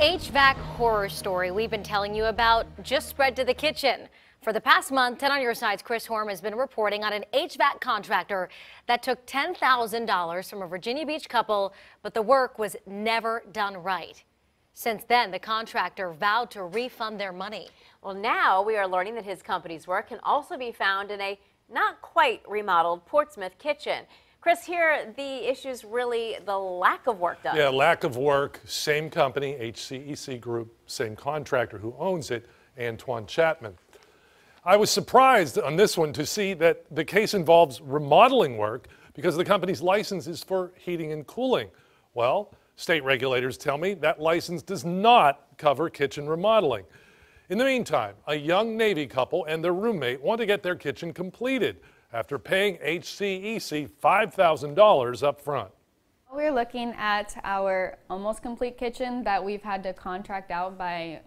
HVAC horror story we've been telling you about just spread to the kitchen. For the past month, 10 on your side's Chris Horne has been reporting on an HVAC contractor that took $10,000 from a Virginia Beach couple, but the work was never done right. Since then, the contractor vowed to refund their money. Well, now we are learning that his company's work can also be found in a not quite remodeled Portsmouth kitchen. Chris, here the issue is really the lack of work done. Yeah, lack of work, same company, HCEC Group, same contractor who owns it, Antoine Chapman. I was surprised on this one to see that the case involves remodeling work because the company's license is for heating and cooling. Well, state regulators tell me that license does not cover kitchen remodeling. In the meantime, a young Navy couple and their roommate want to get their kitchen completed after paying HCEC $5,000 up front. We're looking at our almost complete kitchen that we've had to contract out by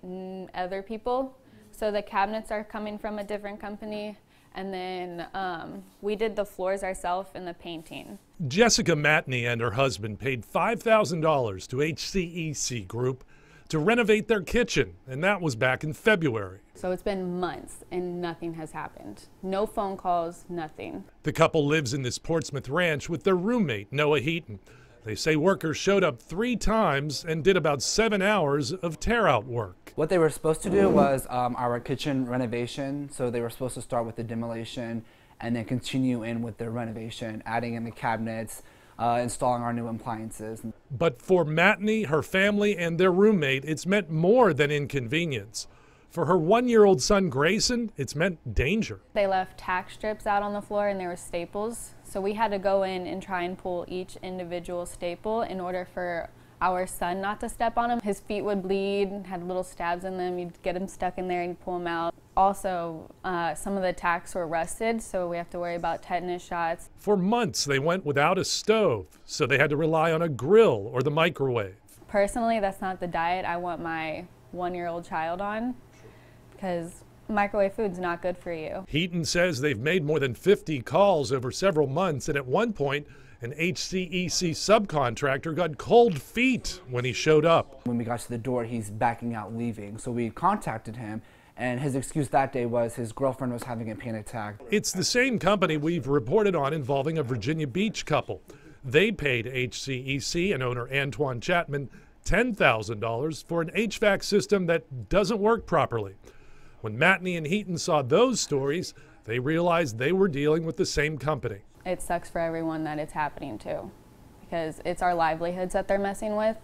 other people. So the cabinets are coming from a different company. And then um, we did the floors ourselves and the painting. Jessica Matney and her husband paid $5,000 to HCEC Group to renovate their kitchen, and that was back in February. So it's been months and nothing has happened. No phone calls, nothing. The couple lives in this Portsmouth ranch with their roommate, Noah Heaton. They say workers showed up three times and did about seven hours of tear out work. What they were supposed to do was um, our kitchen renovation. So they were supposed to start with the demolition and then continue in with the renovation, adding in the cabinets, uh, installing our new appliances. But for Matney, her family, and their roommate, it's meant more than inconvenience. For her one year old son, Grayson, it's meant danger. They left tack strips out on the floor and there were staples. So we had to go in and try and pull each individual staple in order for our son not to step on him. His feet would bleed, had little stabs in them. You'd get him stuck in there and pull him out. Also, uh, some of the tacks were rusted, so we have to worry about tetanus shots. For months, they went without a stove, so they had to rely on a grill or the microwave. Personally, that's not the diet I want my one year old child on because microwave food's not good for you. Heaton says they've made more than 50 calls over several months, and at one point, an HCEC subcontractor got cold feet when he showed up. When we got to the door, he's backing out, leaving. So we contacted him, and his excuse that day was his girlfriend was having a panic attack. It's the same company we've reported on involving a Virginia Beach couple. They paid HCEC and owner Antoine Chapman $10,000 for an HVAC system that doesn't work properly. When Matney and Heaton saw those stories, they realized they were dealing with the same company. It sucks for everyone that it's happening to because it's our livelihoods that they're messing with.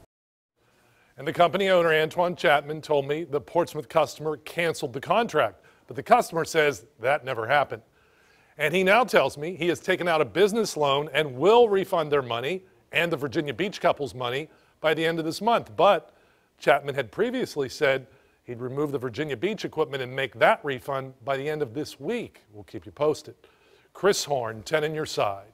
And the company owner, Antoine Chapman, told me the Portsmouth customer canceled the contract, but the customer says that never happened. And he now tells me he has taken out a business loan and will refund their money and the Virginia Beach couple's money by the end of this month. But Chapman had previously said He'd remove the Virginia Beach equipment and make that refund by the end of this week. We'll keep you posted. Chris Horne, 10 on your side.